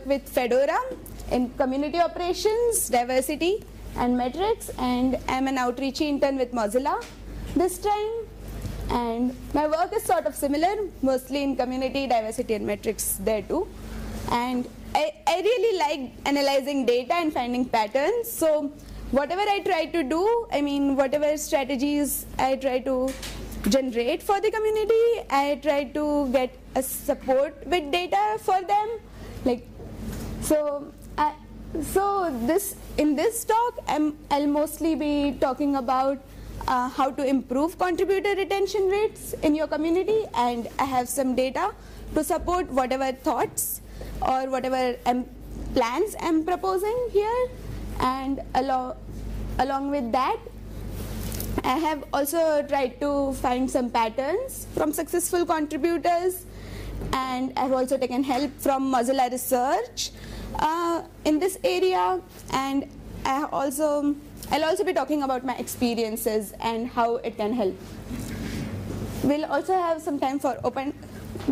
work with Fedora in community operations, diversity, and metrics, and I'm an outreach intern with Mozilla this time. And my work is sort of similar, mostly in community, diversity, and metrics there too. And I, I really like analyzing data and finding patterns. So whatever I try to do, I mean, whatever strategies I try to generate for the community, I try to get a support with data for them. Like, so, I, so this in this talk, I'm, I'll mostly be talking about uh, how to improve contributor retention rates in your community, and I have some data to support whatever thoughts or whatever um, plans I'm proposing here, and along along with that, I have also tried to find some patterns from successful contributors. And I've also taken help from Mozilla Research uh, in this area and I also I'll also be talking about my experiences and how it can help. We'll also have some time for open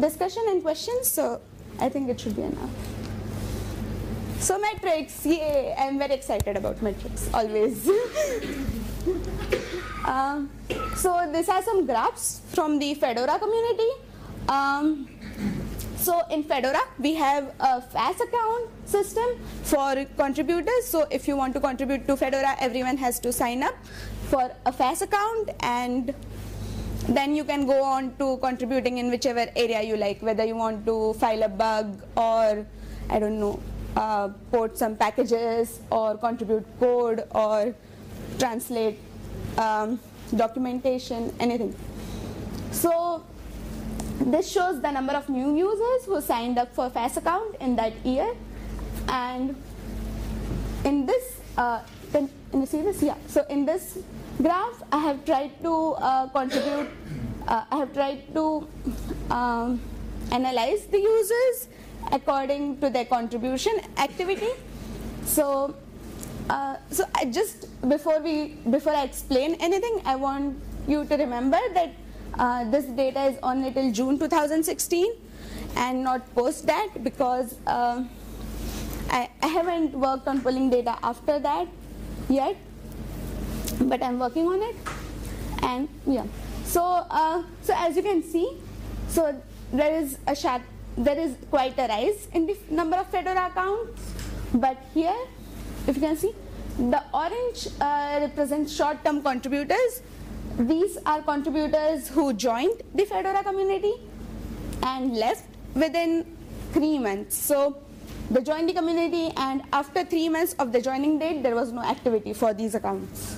discussion and questions, so I think it should be enough. So metrics, yay, I'm very excited about metrics, always. Um, so these are some graphs from the Fedora community. Um, so in Fedora, we have a FAS account system for contributors. So if you want to contribute to Fedora, everyone has to sign up for a FAS account and then you can go on to contributing in whichever area you like, whether you want to file a bug or, I don't know, uh, port some packages or contribute code or translate um, documentation, anything. So this shows the number of new users who signed up for FAS account in that year. And in this, uh, can, can you see this? Yeah. So in this graph, I have tried to uh, contribute, uh, I have tried to um, analyze the users according to their contribution activity. So uh, so I just before we before I explain anything, I want you to remember that uh, this data is only till June 2016 and not post that because uh, I, I haven't worked on pulling data after that yet, but I'm working on it. And yeah, so uh, so as you can see, so there is a sharp, there is quite a rise in the number of Fedora accounts, but here if you can see, the orange uh, represents short-term contributors. These are contributors who joined the Fedora community and left within three months. So they joined the community and after three months of the joining date, there was no activity for these accounts.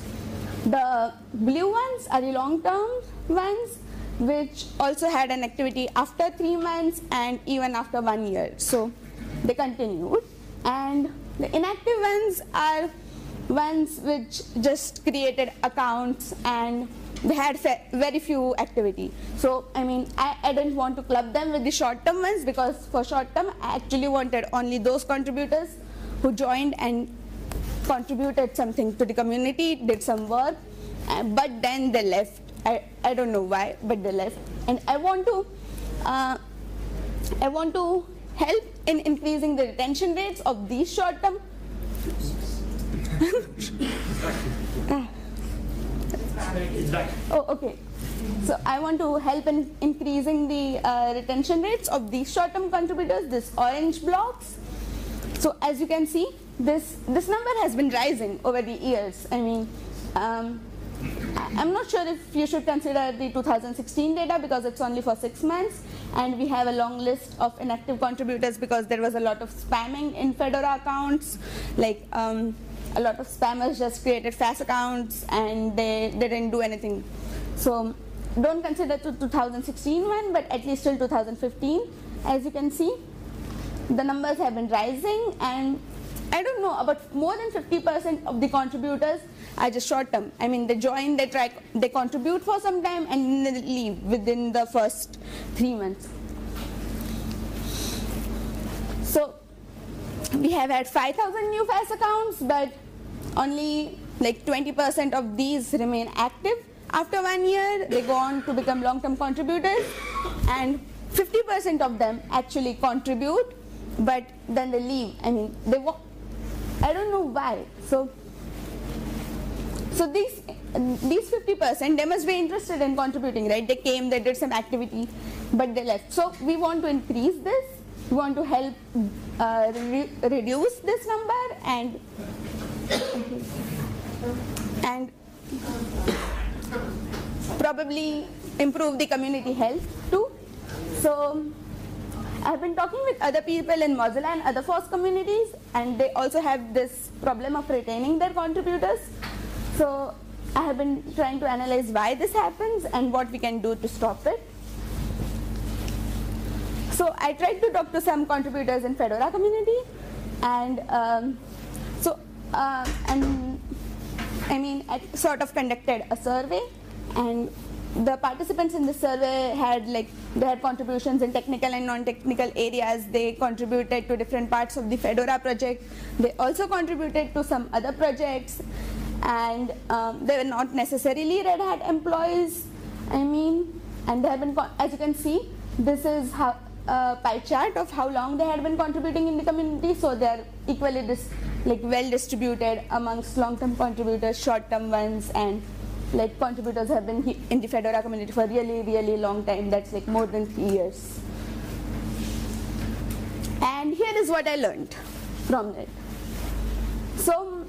The blue ones are the long-term ones which also had an activity after three months and even after one year. So they continued. And the inactive ones are ones which just created accounts and they had very few activity. So I mean, I, I didn't want to club them with the short-term ones because for short-term, I actually wanted only those contributors who joined and contributed something to the community, did some work, uh, but then they left. I, I don't know why, but they left. And I want to uh, I want to help in increasing the retention rates of these short-term. Oh, okay. So I want to help in increasing the uh, retention rates of these short-term contributors, this orange blocks. So as you can see, this this number has been rising over the years. I mean, um, I'm not sure if you should consider the 2016 data because it's only for six months and we have a long list of inactive contributors because there was a lot of spamming in Fedora accounts like um, a lot of spammers just created FAS accounts and they, they didn't do anything. So don't consider the 2016 one but at least till 2015 as you can see the numbers have been rising and I don't know about more than 50% of the contributors are just short term. I mean, they join, they try, they contribute for some time and leave within the first three months. So we have had 5,000 new FAS accounts, but only like 20% of these remain active. After one year, they go on to become long-term contributors, and 50% of them actually contribute but then they leave. I mean, they walk. I don't know why. So, so these these 50%, they must be interested in contributing, right? They came, they did some activity, but they left. So we want to increase this. Want to help uh, re reduce this number and and probably improve the community health too. So I've been talking with other people in Mozilla and other FOSS communities and they also have this problem of retaining their contributors. So I have been trying to analyze why this happens and what we can do to stop it. So I tried to talk to some contributors in Fedora community and um, so uh, and I mean I sort of conducted a survey and the participants in the survey had like they had contributions in technical and non-technical areas. They contributed to different parts of the fedora project. They also contributed to some other projects. And um, they were not necessarily red hat employees i mean and they have been as you can see this is how a pie chart of how long they had been contributing in the community so they are equally like well distributed amongst long-term contributors short-term ones and like contributors have been in the Fedora community for really, really long time. That's like more than three years. And here is what I learned from it. So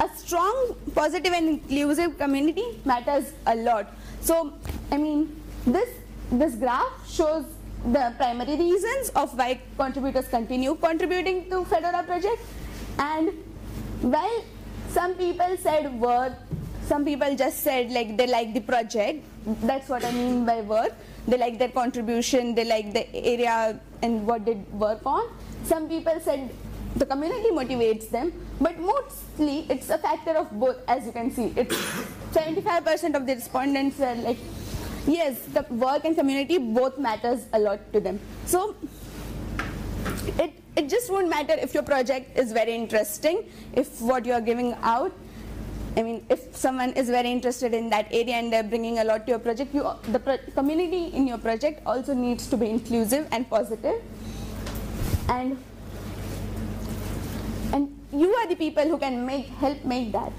a strong, positive and inclusive community matters a lot. So, I mean, this, this graph shows the primary reasons of why contributors continue contributing to Fedora project. And while some people said work some people just said like they like the project. That's what I mean by work. They like their contribution, they like the area and what they work on. Some people said the community motivates them, but mostly it's a factor of both as you can see. It's 75% of the respondents were like, yes, the work and community both matters a lot to them. So it, it just won't matter if your project is very interesting, if what you are giving out I mean, if someone is very interested in that area and they're bringing a lot to your project, you, the pro community in your project also needs to be inclusive and positive. And, and you are the people who can make, help make that.